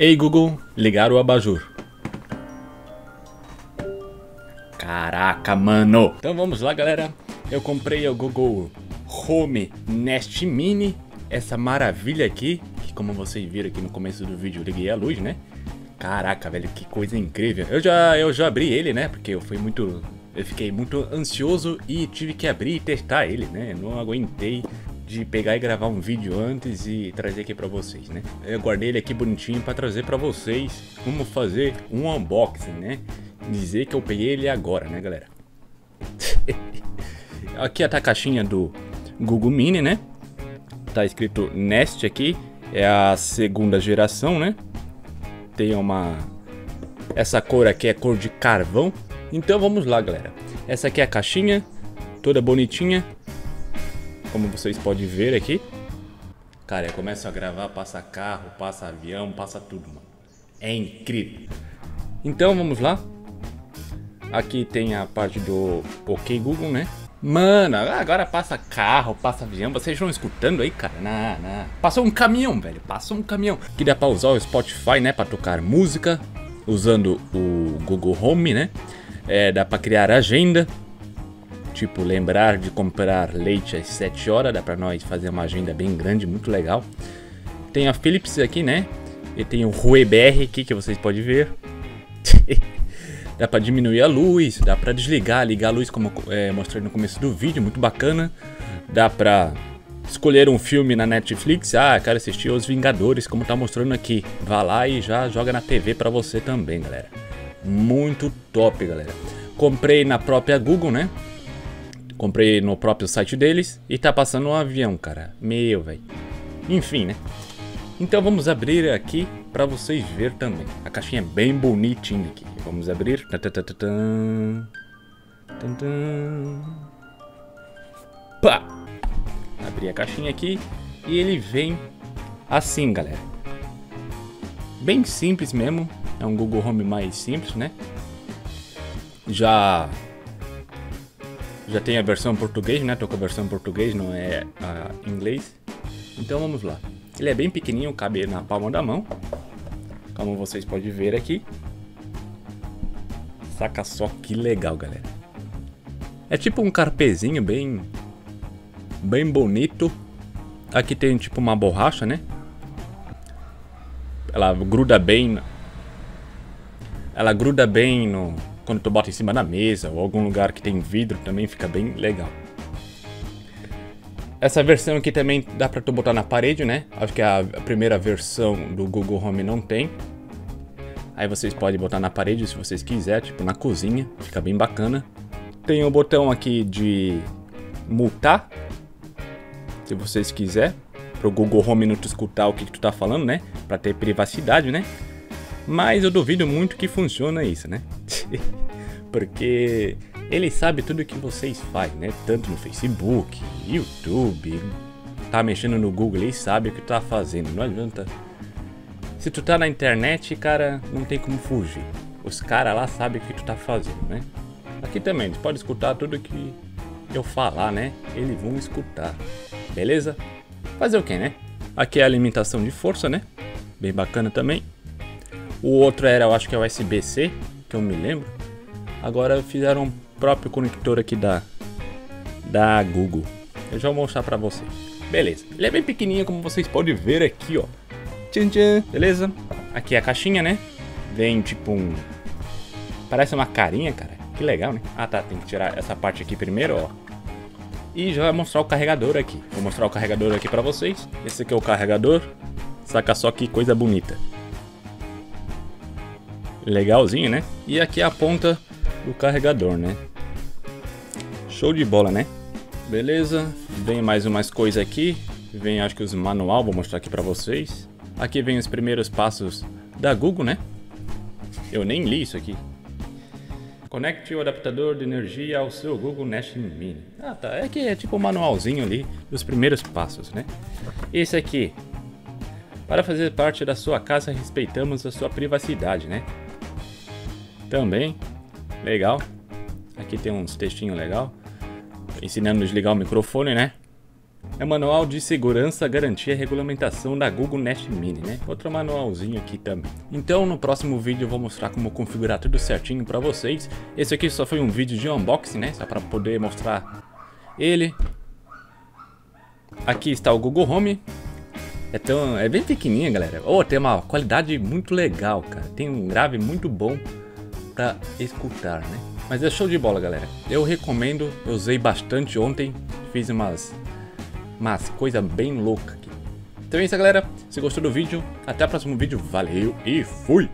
Ei Google, ligar o abajur. Caraca, mano. Então vamos lá, galera. Eu comprei o Google Home Nest Mini. Essa maravilha aqui. Que como vocês viram aqui no começo do vídeo, eu liguei a luz, né? Caraca, velho, que coisa incrível. Eu já, eu já abri ele, né? Porque eu fui muito... Eu fiquei muito ansioso e tive que abrir e testar ele, né? Eu não aguentei de pegar e gravar um vídeo antes e trazer aqui pra vocês, né? Eu guardei ele aqui bonitinho pra trazer pra vocês como fazer um unboxing, né? Dizer que eu peguei ele agora, né, galera? aqui tá a caixinha do Google Mini, né? Tá escrito Nest aqui, é a segunda geração, né? Tem uma... Essa cor aqui é cor de carvão. Então vamos lá, galera. Essa aqui é a caixinha, toda bonitinha. Como vocês podem ver aqui. Cara, eu começo a gravar, passa carro, passa avião, passa tudo, mano. É incrível. Então vamos lá. Aqui tem a parte do OK Google, né? Mano, agora passa carro, passa avião. Vocês estão escutando aí, cara? Não, não. Passou um caminhão, velho. Passou um caminhão. Aqui dá pra usar o Spotify, né? Pra tocar música. Usando o Google Home, né? É, dá pra criar agenda. Tipo, lembrar de comprar leite às 7 horas, dá pra nós fazer uma agenda bem grande, muito legal. Tem a Philips aqui, né? E tem o RueBR aqui, que vocês podem ver. dá pra diminuir a luz, dá pra desligar, ligar a luz, como é, mostrei no começo do vídeo, muito bacana. Dá pra escolher um filme na Netflix, ah, quero assistir Os Vingadores, como tá mostrando aqui. Vá lá e já joga na TV pra você também, galera. Muito top, galera. Comprei na própria Google, né? Comprei no próprio site deles e tá passando um avião, cara. Meu, velho. Enfim, né? Então vamos abrir aqui para vocês ver também. A caixinha é bem bonitinha aqui. Vamos abrir. Pá! Abri a caixinha aqui e ele vem assim, galera. Bem simples mesmo. É um Google Home mais simples, né? Já já tem a versão português, né? Tô com a versão português, não é a inglês. Então vamos lá. Ele é bem pequenininho, cabe na palma da mão. Como vocês podem ver aqui. Saca só que legal, galera. É tipo um carpezinho bem... Bem bonito. Aqui tem tipo uma borracha, né? Ela gruda bem... Ela gruda bem no, quando tu bota em cima da mesa ou algum lugar que tem vidro também fica bem legal. Essa versão aqui também dá pra tu botar na parede, né? Acho que a primeira versão do Google Home não tem. Aí vocês podem botar na parede se vocês quiserem, tipo na cozinha, fica bem bacana. Tem o botão aqui de multar, se vocês quiserem, pro Google Home não te escutar o que, que tu tá falando, né? Pra ter privacidade, né? Mas eu duvido muito que funciona isso, né? Porque ele sabe tudo que vocês fazem, né? Tanto no Facebook, YouTube, tá mexendo no Google, ele sabe o que tá fazendo, não adianta. Se tu tá na internet, cara, não tem como fugir. Os caras lá sabem o que tu tá fazendo, né? Aqui também, tu pode escutar tudo que eu falar, né? Eles vão escutar. Beleza? Fazer o que, né? Aqui é a alimentação de força, né? Bem bacana também. O outro era, eu acho que é USB-C, que eu me lembro. Agora fizeram um próprio conector aqui da, da Google. Eu já vou mostrar pra vocês. Beleza. Ele é bem pequenininho, como vocês podem ver aqui, ó. Tchan, tchan. Beleza? Aqui é a caixinha, né? Vem tipo um... Parece uma carinha, cara. Que legal, né? Ah, tá. Tem que tirar essa parte aqui primeiro, ó. E já vai mostrar o carregador aqui. Vou mostrar o carregador aqui pra vocês. Esse aqui é o carregador. Saca só que coisa bonita. Legalzinho, né? E aqui é a ponta do carregador, né? Show de bola, né? Beleza, vem mais umas coisas aqui. Vem acho que os manual, vou mostrar aqui pra vocês. Aqui vem os primeiros passos da Google, né? Eu nem li isso aqui. Conecte o adaptador de energia ao seu Google Nest Mini. Ah, tá. É que é tipo um manualzinho ali dos primeiros passos, né? Esse aqui. Para fazer parte da sua casa, respeitamos a sua privacidade, né? Também. Legal. Aqui tem uns textinhos legal. Ensinando a desligar o microfone, né? É manual de segurança, garantia e regulamentação da Google Nest Mini, né? Outro manualzinho aqui também. Então, no próximo vídeo eu vou mostrar como configurar tudo certinho para vocês. Esse aqui só foi um vídeo de unboxing, né? Só para poder mostrar ele. Aqui está o Google Home. É, tão, é bem pequenininha, galera. Oh, tem uma qualidade muito legal, cara. Tem um grave muito bom para escutar, né? Mas é show de bola, galera. Eu recomendo. Eu usei bastante ontem. Fiz umas mas coisa bem louca aqui. Então é isso, galera. Se gostou do vídeo, até o próximo vídeo. Valeu e fui!